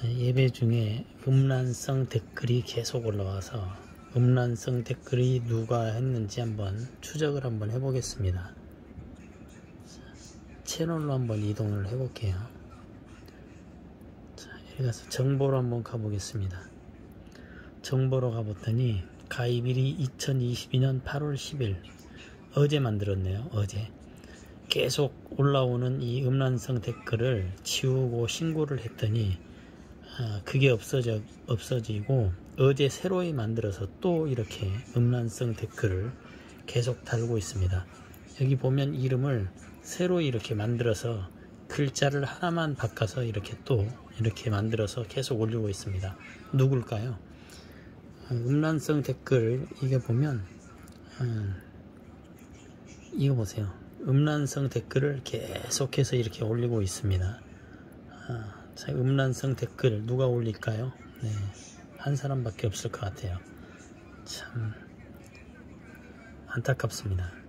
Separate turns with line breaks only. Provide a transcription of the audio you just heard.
자, 예배 중에 음란성 댓글이 계속 올라와서 음란성 댓글이 누가 했는지 한번 추적을 한번 해보겠습니다. 자, 채널로 한번 이동을 해볼게요. 자, 여기 가서 정보로 한번 가보겠습니다. 정보로 가봤더니 가입일이 2022년 8월 10일 어제 만들었네요. 어제 계속 올라오는 이 음란성 댓글을 지우고 신고를 했더니 아, 그게 없어져 없어지고 어제 새로이 만들어서 또 이렇게 음란성 댓글을 계속 달고 있습니다. 여기 보면 이름을 새로 이렇게 만들어서 글자를 하나만 바꿔서 이렇게 또 이렇게 만들어서 계속 올리고 있습니다. 누굴까요? 아, 음란성 댓글 이게 보면 음, 이거 보세요. 음란성 댓글을 계속해서 이렇게 올리고 있습니다. 아, 자, 음란성 댓글 누가 올릴까요? 네, 한 사람밖에 없을 것 같아요. 참 안타깝습니다.